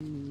Mm-hmm.